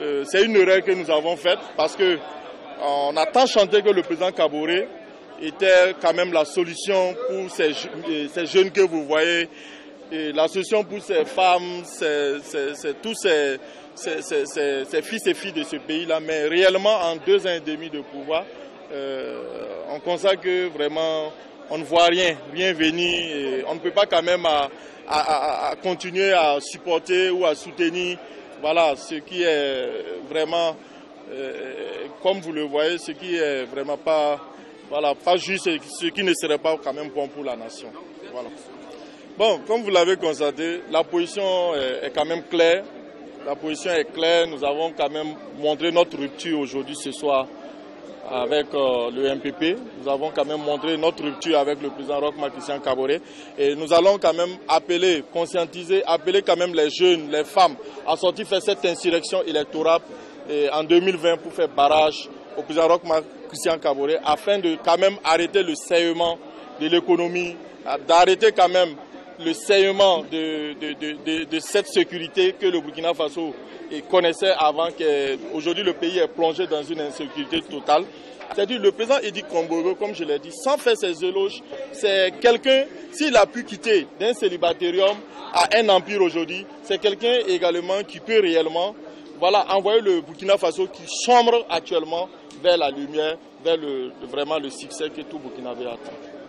euh, c'est une erreur que nous avons faite parce que on a tant chanté que le président Kaboré était quand même la solution pour ces, ces jeunes que vous voyez, la solution pour ces femmes, c'est tous ces, ces, fils et filles de ce pays-là. Mais réellement, en deux ans et demi de pouvoir, euh, on constate que vraiment, on ne voit rien, rien venir. On ne peut pas quand même continuer à supporter ou à soutenir voilà, ce qui est vraiment, euh, comme vous le voyez, ce qui est vraiment pas, voilà, pas juste, ce qui ne serait pas quand même bon pour la nation. Voilà. Bon, comme vous l'avez constaté, la position est, quand même claire. La position est claire. Nous avons quand même montré notre rupture aujourd'hui, ce soir, avec euh, le MPP. Nous avons quand même montré notre rupture avec le président Roch Christian Caboret. Et nous allons quand même appeler, conscientiser, appeler quand même les jeunes, les femmes à sortir faire cette insurrection électorale en 2020 pour faire barrage au président Roch Christian Caboret afin de quand même arrêter le saillement de l'économie, d'arrêter quand même le saillement de, cette sécurité que le Burkina Faso connaissait avant qu'aujourd'hui le pays est plongé dans une insécurité totale. C'est-à-dire le président Edi Kombogo, comme je l'ai dit, sans faire ses éloges, c'est quelqu'un, s'il a pu quitter d'un célibatérium à un empire aujourd'hui, c'est quelqu'un également qui peut réellement voilà, envoyer le Burkina Faso qui sombre actuellement vers la lumière, vers le, vraiment le succès que tout Burkina attend.